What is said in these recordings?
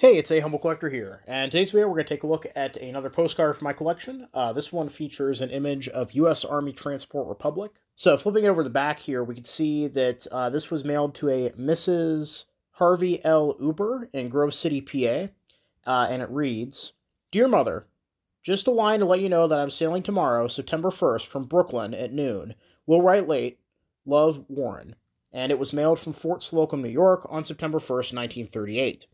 Hey, it's a Humble Collector here, and today's video we're going to take a look at another postcard from my collection. Uh, this one features an image of U.S. Army Transport Republic. So flipping it over the back here, we can see that uh, this was mailed to a Mrs. Harvey L. Uber in Grove City, PA, uh, and it reads, Dear Mother, just a line to let you know that I'm sailing tomorrow, September 1st, from Brooklyn at noon. Will write late. Love, Warren. And it was mailed from Fort Slocum, New York on September 1st, 1938.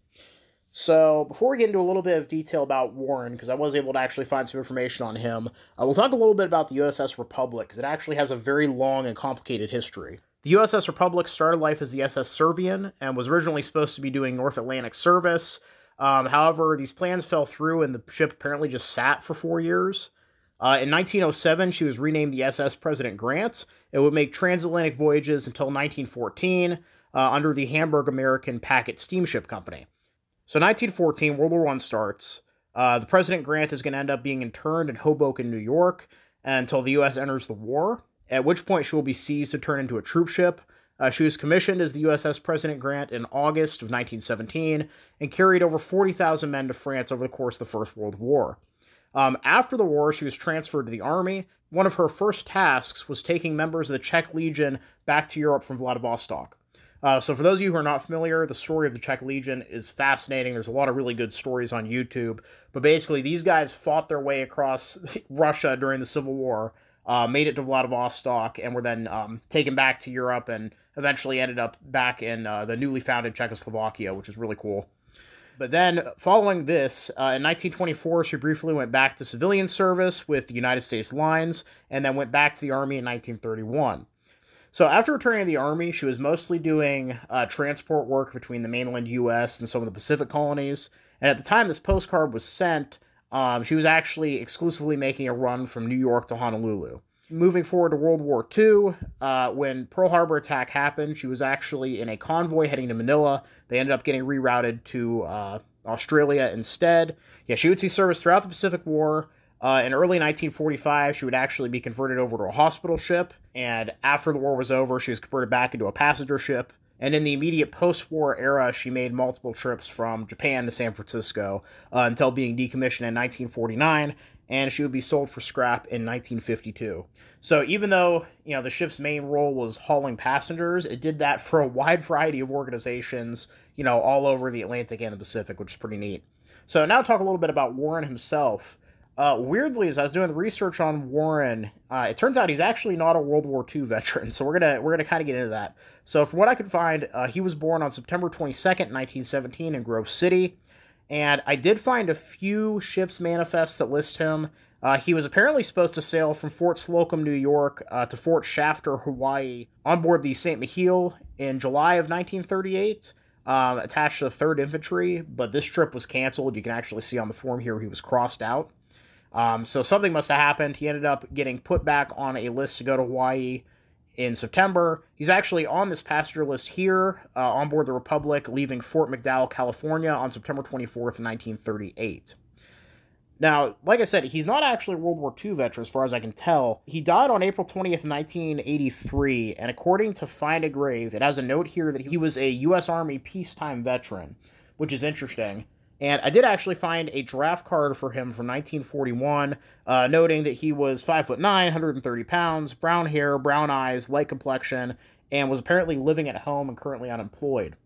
So, before we get into a little bit of detail about Warren, because I was able to actually find some information on him, uh, we'll talk a little bit about the USS Republic, because it actually has a very long and complicated history. The USS Republic started life as the SS Servian and was originally supposed to be doing North Atlantic service. Um, however, these plans fell through and the ship apparently just sat for four years. Uh, in 1907, she was renamed the SS President Grant. It would make transatlantic voyages until 1914 uh, under the Hamburg American Packet Steamship Company. So 1914, World War I starts. Uh, the President Grant is going to end up being interned in Hoboken, New York, until the U.S. enters the war, at which point she will be seized to turn into a troop ship. Uh, she was commissioned as the USS President Grant in August of 1917 and carried over 40,000 men to France over the course of the First World War. Um, after the war, she was transferred to the Army. One of her first tasks was taking members of the Czech Legion back to Europe from Vladivostok. Uh, so, for those of you who are not familiar, the story of the Czech Legion is fascinating. There's a lot of really good stories on YouTube. But basically, these guys fought their way across Russia during the Civil War, uh, made it to Vladivostok, and were then um, taken back to Europe and eventually ended up back in uh, the newly founded Czechoslovakia, which is really cool. But then, following this, uh, in 1924, she briefly went back to civilian service with the United States Lines and then went back to the Army in 1931. So after returning to the Army, she was mostly doing uh, transport work between the mainland U.S. and some of the Pacific colonies. And at the time this postcard was sent, um, she was actually exclusively making a run from New York to Honolulu. Moving forward to World War II, uh, when Pearl Harbor attack happened, she was actually in a convoy heading to Manila. They ended up getting rerouted to uh, Australia instead. Yeah, she would see service throughout the Pacific War. Uh, in early 1945, she would actually be converted over to a hospital ship, and after the war was over, she was converted back into a passenger ship. And in the immediate post war era, she made multiple trips from Japan to San Francisco uh, until being decommissioned in 1949, and she would be sold for scrap in 1952. So even though, you know, the ship's main role was hauling passengers, it did that for a wide variety of organizations, you know, all over the Atlantic and the Pacific, which is pretty neat. So now talk a little bit about Warren himself. Uh, weirdly, as I was doing the research on Warren, uh, it turns out he's actually not a World War II veteran. So we're gonna we're gonna kind of get into that. So from what I could find, uh, he was born on September 22nd, 1917, in Grove City, and I did find a few ships manifests that list him. Uh, he was apparently supposed to sail from Fort Slocum, New York, uh, to Fort Shafter, Hawaii, on board the St. Mihiel in July of 1938. Um, attached to the 3rd Infantry, but this trip was canceled. You can actually see on the form here he was crossed out. Um, so something must have happened. He ended up getting put back on a list to go to Hawaii in September. He's actually on this passenger list here uh, on board the Republic, leaving Fort McDowell, California on September 24th, 1938. Now, like I said, he's not actually a World War II veteran as far as I can tell. He died on April 20th, 1983, and according to Find a Grave, it has a note here that he was a U.S. Army peacetime veteran, which is interesting. And I did actually find a draft card for him from 1941, uh, noting that he was 5 foot 9, 130 pounds, brown hair, brown eyes, light complexion, and was apparently living at home and currently unemployed.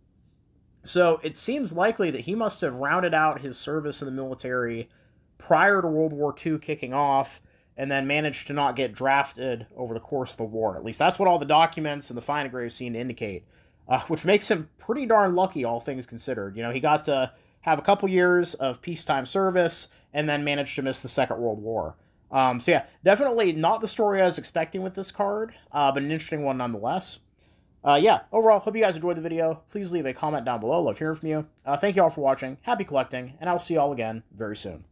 So it seems likely that he must have rounded out his service in the military prior to World War II kicking off and then managed to not get drafted over the course of the war. At least that's what all the documents and the Find a Grave seem to indicate, uh, which makes him pretty darn lucky, all things considered. You know, he got to have a couple years of peacetime service, and then managed to miss the Second World War. Um, so yeah, definitely not the story I was expecting with this card, uh, but an interesting one nonetheless. Uh, yeah, overall, hope you guys enjoyed the video. Please leave a comment down below. Love hearing from you. Uh, thank you all for watching. Happy collecting, and I'll see you all again very soon.